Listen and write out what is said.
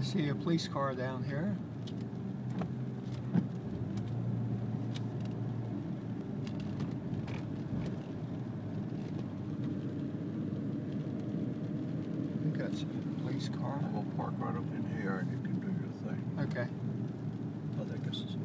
I see a police car down here. I think that's a police car. We'll park right up in here and you can do your thing. Okay. I think this is